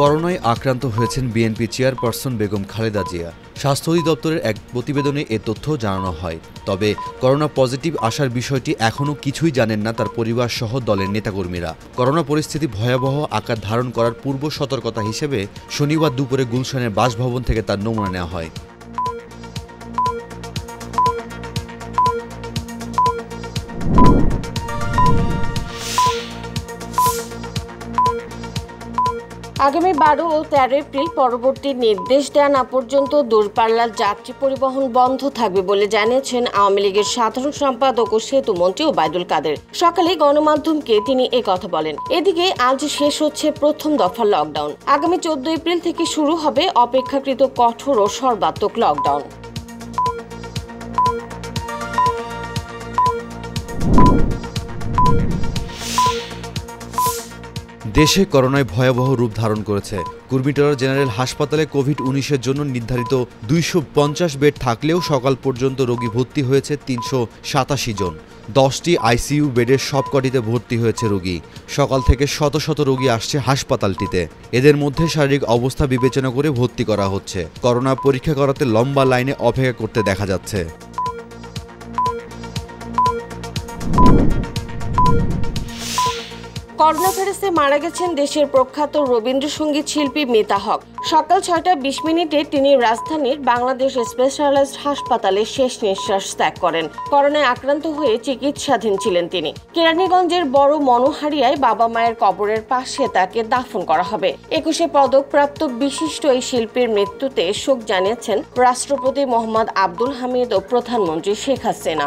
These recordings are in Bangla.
করোনায় আক্রান্ত হয়েছেন বিএনপি চেয়ারপারসন বেগম খালেদা জিয়া। স্বাস্থ্য অধিদপ্তরের এক প্রতিবেদনে এ তথ্য জানানো হয়। তবে করোনা পজিটিভ আসার বিষয়টি এখনও কিছুই জানেন না তার পরিবার সহ দলের নেতাকর্মীরা। করোনা পরিস্থিতি ভয়াবহ আকার ধারণ করার পূর্ব সতর্কতা হিসেবে শনিবার দুপুরে গুলশানের বাসভবন থেকে তার নমুনা নেওয়া হয়। আগামী বারো ও তেরো এপ্রিল পরবর্তী নির্দেশ দেওয়া না পর্যন্ত দূরপাল্লার যাত্রী পরিবহন বন্ধ থাকবে বলে জানিয়েছেন আওয়ামী লীগের সাধারণ সম্পাদক ও সেতু মন্ত্রী ওবায়দুল কাদের। সকালে গণমাধ্যমকে তিনি এ কথা বলেন। এদিকে আজ শেষ হচ্ছে প্রথম দফা লকডাউন আগামী চোদ্দ এপ্রিল থেকে শুরু হবে অপেক্ষাকৃত কঠোর ও সর্বাত্মক লকডাউন দেশে করোনায় ভয়াবহ রূপ ধারণ করেছে। কুর্মিটোলা জেনারেল হাসপাতালে কোভিড উনিশের জন্য নির্ধারিত দুইশো পঞ্চাশ বেড থাকলেও সকাল পর্যন্ত রোগী ভর্তি হয়েছে তিনশো সাতাশি জন। দশটি আইসিইউ বেডের সবকটিতে ভর্তি হয়েছে রোগী। সকাল থেকে শত শত রোগী আসছে হাসপাতালটিতে। এদের মধ্যে শারীরিক অবস্থা বিবেচনা করে ভর্তি করা হচ্ছে। করোনা পরীক্ষা করাতে লম্বা লাইনে অপেক্ষা করতে দেখা যাচ্ছে। করোনা ভাইরাসে মারা গেছেন দেশের প্রখ্যাত রবীন্দ্রসঙ্গীত শিল্পী মিতা হক। সকাল ছয়টা বিশ মিনিটে তিনি রাজধানীর বাংলাদেশ স্পেশালাইজড হাসপাতালে শেষ নিঃশ্বাস ত্যাগ করেন। করোনায় আক্রান্ত হয়ে চিকিৎসাধীন ছিলেন তিনি। কেরানীগঞ্জের বড় মনোহারিয়ায় বাবা মায়ের কবরের পাশে তাকে দাফন করা হবে। একুশে পদকপ্রাপ্ত বিশিষ্ট এই শিল্পীর মৃত্যুতে শোক জানিয়েছেন রাষ্ট্রপতি মোহাম্মদ আব্দুল হামিদ ও প্রধানমন্ত্রী শেখ হাসিনা।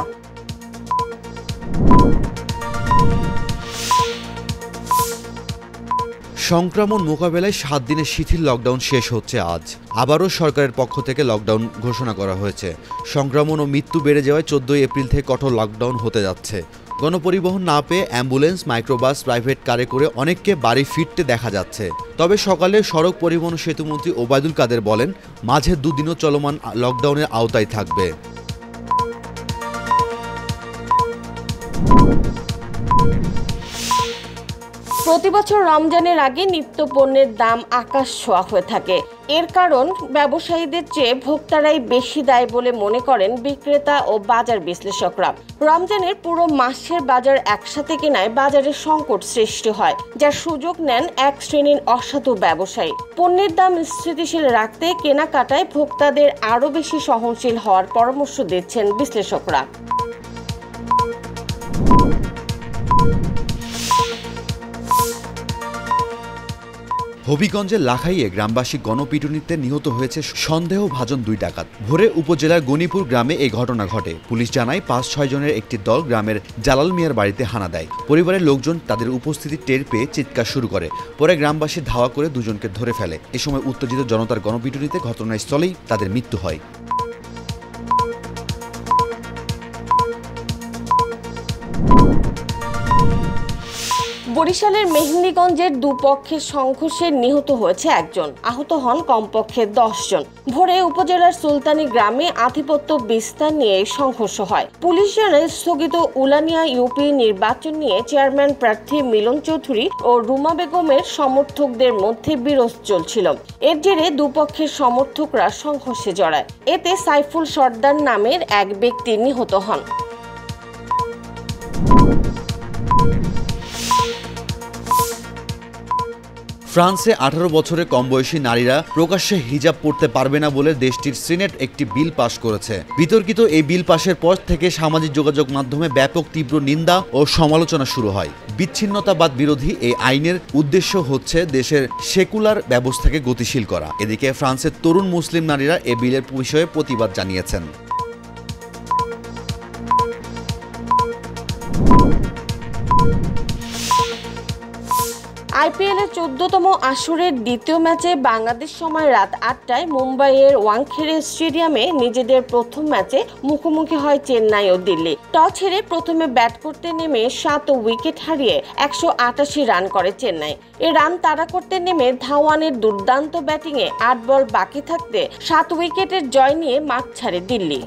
সংক্রমণ মোকাবেলায় সাত দিনের শিথিল লকডাউন শেষ হচ্ছে আজ। আবারও সরকারের পক্ষ থেকে লকডাউন ঘোষণা করা হয়েছে। সংক্রমণ ও মৃত্যু বেড়ে যাওয়ায় চোদ্দই এপ্রিল থেকে কঠোর লকডাউন হতে যাচ্ছে। গণপরিবহন না পেয়ে অ্যাম্বুলেন্স, মাইক্রোবাস, প্রাইভেট কারে করে অনেককে বাড়ি ফিরতে দেখা যাচ্ছে। তবে সকালে সড়ক পরিবহন সেতুমন্ত্রী ওবায়দুল কাদের বলেন, মাঝে দুদিনও চলমান লকডাউনের আওতায় থাকবে। প্রতি বছর রমজানের আগে নিত্য পণ্যের দাম আকাশ ছোঁয়া হয়ে থাকে। এর কারণ, ব্যবসায়ীদের চেয়ে ভোক্তারাই বেশি দায় বলে মনে করেন বিক্রেতা ও বাজার বিশ্লেষকরা। রমজানের পুরো মাসের বাজার একসাথে কেনায় বাজারে সংকট সৃষ্টি হয়, যার সুযোগ নেন এক শ্রেণির অসাধু ব্যবসায়ী। পণ্যের দাম স্থিতিশীল রাখতে কেনাকাটায় ভোক্তাদের আরও বেশি সহনশীল হওয়ার পরামর্শ দিচ্ছেন বিশ্লেষকরা। হবিগঞ্জের লাখাইয়ে গ্রামবাসী গণপিটুনিতে নিহত হয়েছে সন্দেহভাজন দুই ডাকাত। ভোরে উপজেলার গণিপুর গ্রামে এই ঘটনা ঘটে। পুলিশ জানায় পাঁচ ছয় জনের একটি দল গ্রামের জালাল মিয়ার বাড়িতে হানা দেয়। পরিবারের লোকজন তাদের উপস্থিতি টের পেয়ে চিৎকার শুরু করে। পরে গ্রামবাসী ধাওয়া করে দুজনকে ধরে ফেলে। এ সময় উত্তেজিত জনতার গণপিটুনিতে ঘটনাস্থলেই তাদের মৃত্যু হয়। বরিশালের মেহেন্দিগঞ্জের দুপক্ষের সংঘর্ষে নিহত হয়েছে একজন। আহত হন কমপক্ষে জন ভোরে উপজেলার সুলতানি গ্রামে আধিপত্য বিস্তার নিয়ে সংঘর্ষ হয়। পুলিশ জানায়, স্থগিত উলানিয়া ইউপি নির্বাচন নিয়ে চেয়ারম্যান প্রার্থী মিলন চৌধুরী ও রুমা বেগমের সমর্থকদের মধ্যে বিরোধ চলছিল। এর জেরে দুপক্ষের সমর্থকরা সংঘর্ষে জড়ায়। এতে সাইফুল সর্দার নামের এক ব্যক্তি নিহত হন। ফ্রান্সে আঠারো বছরে কম বয়সী নারীরা প্রকাশ্যে হিজাব পড়তে পারবে না বলে দেশটির সিনেট একটি বিল পাশ করেছে। বিতর্কিত এই বিল পাশের পর থেকে সামাজিক যোগাযোগ মাধ্যমে ব্যাপক তীব্র নিন্দা ও সমালোচনা শুরু হয়। বিচ্ছিন্নতাবাদ বিরোধী এই আইনের উদ্দেশ্য হচ্ছে দেশের সেকুলার ব্যবস্থাকে গতিশীল করা। এদিকে ফ্রান্সের তরুণ মুসলিম নারীরা এ বিলের বিষয়ে প্রতিবাদ জানিয়েছেন। আইপিএলের চোদ্দতম আসরের দ্বিতীয় ম্যাচে বাংলাদেশ সময় রাত আটটায় মুম্বাইয়ের ওয়াংখেড়ে স্টেডিয়ামে নিজেদের প্রথম ম্যাচে মুখোমুখি হয় চেন্নাই ও দিল্লি। টস হেরে প্রথমে ব্যাট করতে নেমে সাত উইকেট হারিয়ে একশো আটাশি রান করে চেন্নাই। এ রান তাড়া করতে নেমে ধাওয়ানের দুর্দান্ত ব্যাটিংয়ে আট বল বাকি থাকতে সাত উইকেটের জয় নিয়ে মাঠ ছাড়ে দিল্লি।